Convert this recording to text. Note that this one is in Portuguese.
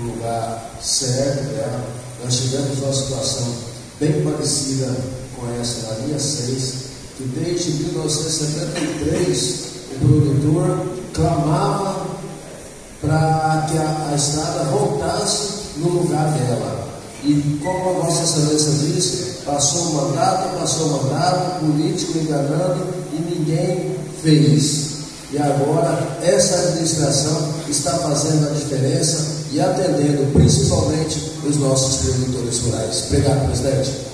no lugar certo dela. Nós tivemos uma situação bem parecida com essa na linha 6, que desde 1973 o produtor clamava para que a, a estrada voltasse no lugar dela. E como a Vossa Excelência disse, passou o mandato, passou o mandato, político enganando e ninguém fez. E agora essa administração está fazendo a diferença e atendendo principalmente os nossos produtores rurais. Obrigado, presidente.